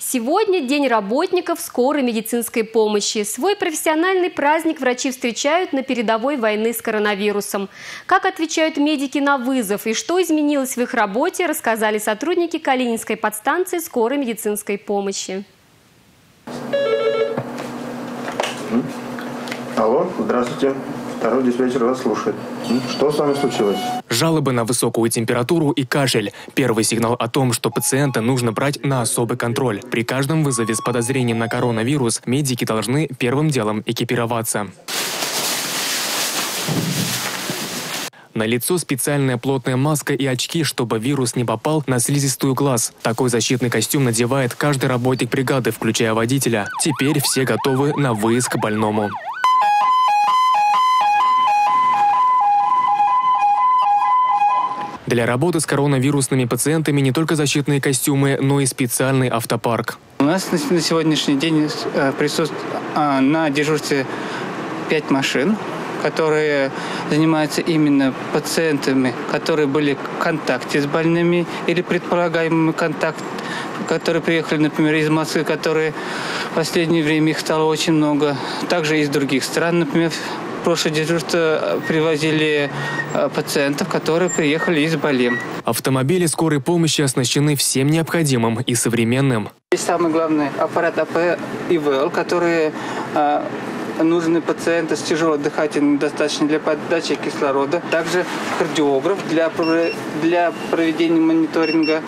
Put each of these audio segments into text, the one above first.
Сегодня День работников скорой медицинской помощи. Свой профессиональный праздник врачи встречают на передовой войны с коронавирусом. Как отвечают медики на вызов и что изменилось в их работе, рассказали сотрудники Калининской подстанции скорой медицинской помощи. Алло, здравствуйте. Второй диспетчер вас слушает. Что с вами случилось? Жалобы на высокую температуру и кашель. Первый сигнал о том, что пациента нужно брать на особый контроль. При каждом вызове с подозрением на коронавирус медики должны первым делом экипироваться. На лицо специальная плотная маска и очки, чтобы вирус не попал на слизистую глаз. Такой защитный костюм надевает каждый работник бригады, включая водителя. Теперь все готовы на выезд к больному. Для работы с коронавирусными пациентами не только защитные костюмы, но и специальный автопарк. У нас на сегодняшний день э, присутствует а, на дежурстве пять машин, которые занимаются именно пациентами, которые были в контакте с больными или предполагаемыми контакт, которые приехали, например, из Москвы, которые в последнее время их стало очень много. Также из других стран, например, прошлое дежурство привозили э, пациентов, которые приехали из Бали. Автомобили скорой помощи оснащены всем необходимым и современным. Здесь самый главный аппарат АП ИВЛ, которые э, нужны пациенты с тяжелой дыхательной недостаточной для подачи кислорода. Также кардиограф для, для проведения мониторинга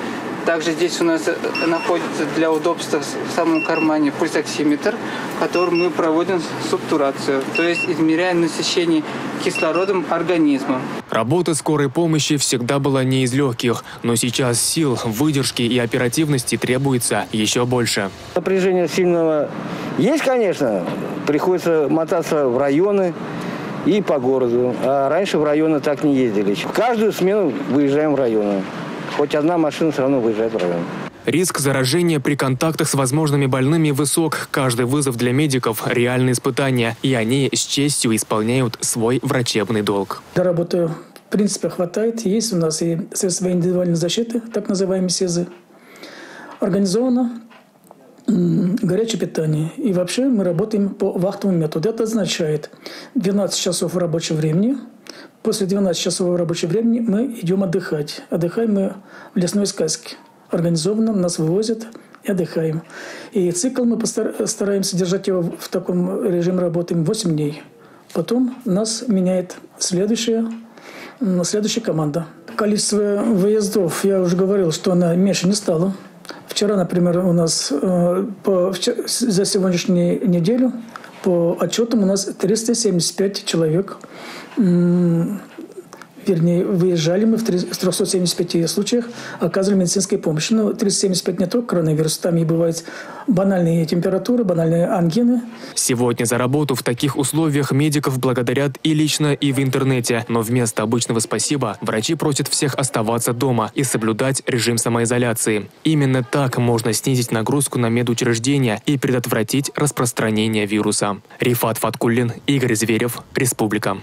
также здесь у нас э, находится для удобства в самом кармане пульсоксиметр, которым мы проводим субтурацию, то есть измеряем насыщение кислородом организма. Работа скорой помощи всегда была не из легких, но сейчас сил, выдержки и оперативности требуется еще больше. Напряжение сильного есть, конечно. Приходится мотаться в районы, и по городу. А раньше в районы так не ездили. В каждую смену выезжаем в районы. Хоть одна машина все равно выезжает в район. Риск заражения при контактах с возможными больными высок. Каждый вызов для медиков – реальное испытание, и они с честью исполняют свой врачебный долг. До работы, в принципе, хватает. Есть у нас и средства индивидуальной защиты, так называемые СИЗы. Организовано горячее питание. И вообще мы работаем по вахтовому методу. Это означает 12 часов рабочего времени – После 12 часов рабочего времени мы идем отдыхать. Отдыхаем мы в лесной сказке. Организованно нас вывозят и отдыхаем. И цикл мы стараемся держать его в таком режиме работы 8 дней. Потом нас меняет следующая, следующая команда. Количество выездов, я уже говорил, что она меньше не стало. Вчера, например, у нас э, по, за сегодняшнюю неделю по отчетам у нас 375 человек вернее, выезжали мы в 375 случаях, оказывали медицинскую помощь. Но 375 не только коронавирус, там и бывают банальные температуры, банальные ангины. Сегодня за работу в таких условиях медиков благодарят и лично, и в интернете. Но вместо обычного спасибо врачи просят всех оставаться дома и соблюдать режим самоизоляции. Именно так можно снизить нагрузку на медучреждения и предотвратить распространение вируса. Рифат Фаткуллин, Игорь Зверев, Республика.